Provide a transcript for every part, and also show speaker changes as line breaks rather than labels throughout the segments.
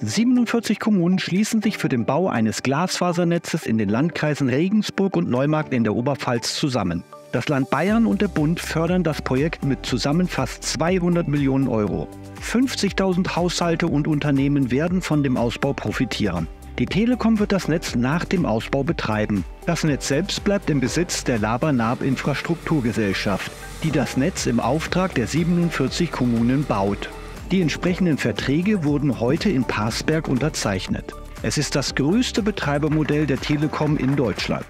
47 Kommunen schließen sich für den Bau eines Glasfasernetzes in den Landkreisen Regensburg und Neumarkt in der Oberpfalz zusammen. Das Land Bayern und der Bund fördern das Projekt mit zusammen fast 200 Millionen Euro. 50.000 Haushalte und Unternehmen werden von dem Ausbau profitieren. Die Telekom wird das Netz nach dem Ausbau betreiben. Das Netz selbst bleibt im Besitz der Labernab Infrastrukturgesellschaft, die das Netz im Auftrag der 47 Kommunen baut. Die entsprechenden Verträge wurden heute in Passberg unterzeichnet. Es ist das größte Betreibermodell der Telekom in Deutschland.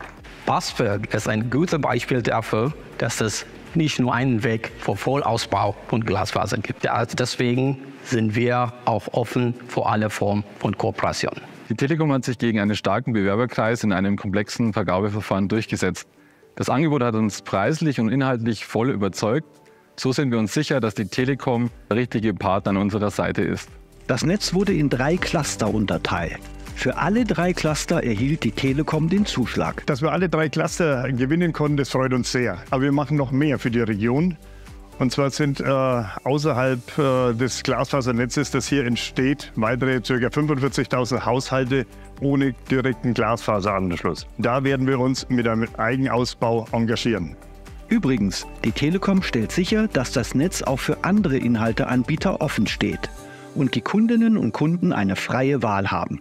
Passberg ist ein gutes Beispiel dafür, dass es nicht nur einen Weg für Vollausbau von Glasfaser gibt. Also deswegen sind wir auch offen für alle Formen von Kooperation.
Die Telekom hat sich gegen einen starken Bewerberkreis in einem komplexen Vergabeverfahren durchgesetzt. Das Angebot hat uns preislich und inhaltlich voll überzeugt so sind wir uns sicher, dass die Telekom der richtige Partner an unserer Seite ist.
Das Netz wurde in drei Cluster unterteilt. Für alle drei Cluster erhielt die Telekom den Zuschlag.
Dass wir alle drei Cluster gewinnen konnten, das freut uns sehr. Aber wir machen noch mehr für die Region. Und zwar sind äh, außerhalb äh, des Glasfasernetzes, das hier entsteht, weitere ca. 45.000 Haushalte ohne direkten Glasfaseranschluss. Da werden wir uns mit einem Eigenausbau engagieren.
Übrigens, die Telekom stellt sicher, dass das Netz auch für andere Inhalteanbieter offen steht und die Kundinnen und Kunden eine freie Wahl haben.